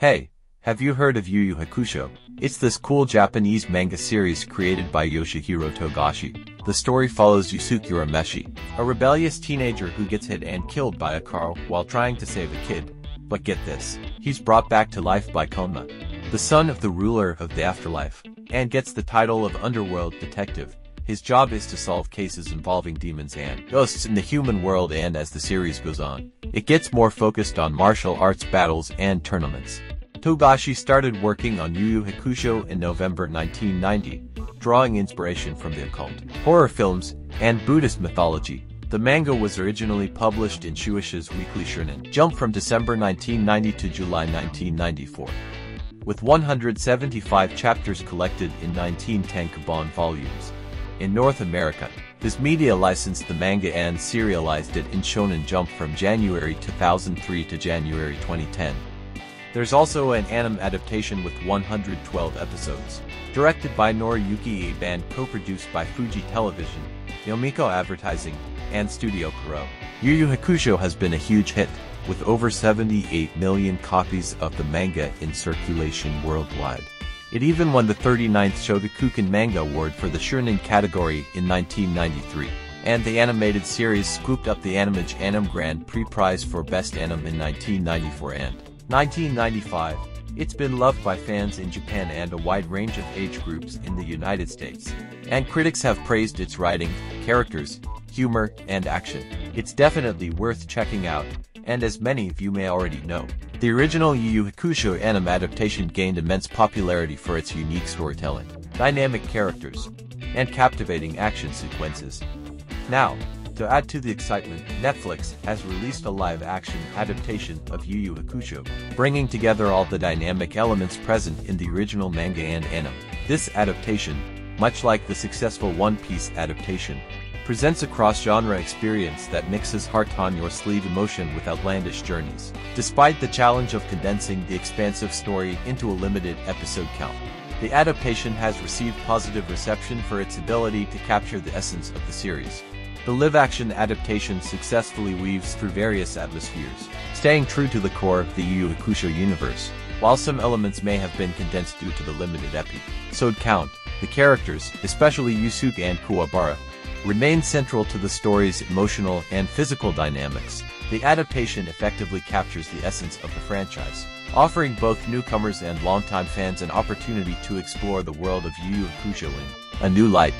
Hey, have you heard of Yu Yu Hakusho? It's this cool Japanese manga series created by Yoshihiro Togashi. The story follows Yusuke Urameshi, a rebellious teenager who gets hit and killed by a car while trying to save a kid. But get this, he's brought back to life by Koenma, the son of the ruler of the afterlife, and gets the title of underworld detective. His job is to solve cases involving demons and ghosts in the human world and as the series goes on, it gets more focused on martial arts battles and tournaments. Togashi started working on Yu Yu Hakusho in November 1990, drawing inspiration from the occult, horror films, and Buddhist mythology. The manga was originally published in Shueisha's Weekly Shonen Jump from December 1990 to July 1994. With 175 chapters collected in 19 tankobon volumes. In North America, Viz Media licensed the manga and serialized it in Shonen Jump from January 2003 to January 2010. There's also an anime adaptation with 112 episodes, directed by Noriyuki Abe and co-produced by Fuji Television, Yomiko Advertising, and Studio Pierrot. Yu Yu Hakusho has been a huge hit, with over 78 million copies of the manga in circulation worldwide. It even won the 39th Shogakukan Manga Award for the Shonen category in 1993, and the animated series scooped up the Animage Anime Grand Prix Prize for Best Anime in 1994 and 1995. It's been loved by fans in Japan and a wide range of age groups in the United States. And critics have praised its writing, characters, humor, and action. It's definitely worth checking out, and as many of you may already know, the original Yu Yu Hakusho anime adaptation gained immense popularity for its unique storytelling, dynamic characters, and captivating action sequences. Now, to add to the excitement, Netflix has released a live-action adaptation of Yu Yu Hakusho, bringing together all the dynamic elements present in the original manga and anime. This adaptation, much like the successful One Piece adaptation, presents a cross-genre experience that mixes heart-on-your-sleeve emotion with outlandish journeys, despite the challenge of condensing the expansive story into a limited episode count. The adaptation has received positive reception for its ability to capture the essence of the series. The live-action adaptation successfully weaves through various atmospheres, staying true to the core of the Yu Hakusho universe. While some elements may have been condensed due to the limited episode count, the characters, especially Yusuke and Kuwabara, remain central to the story's emotional and physical dynamics. The adaptation effectively captures the essence of the franchise, offering both newcomers and longtime fans an opportunity to explore the world of Yu Yu Hakusho in a new light.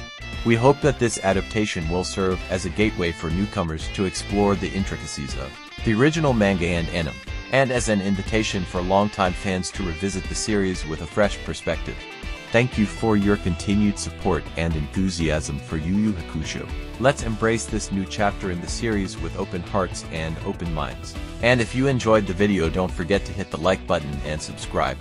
We hope that this adaptation will serve as a gateway for newcomers to explore the intricacies of the original manga and anime, and as an invitation for longtime fans to revisit the series with a fresh perspective. Thank you for your continued support and enthusiasm for Yu Yu Hakusho. Let's embrace this new chapter in the series with open hearts and open minds. And if you enjoyed the video don't forget to hit the like button and subscribe.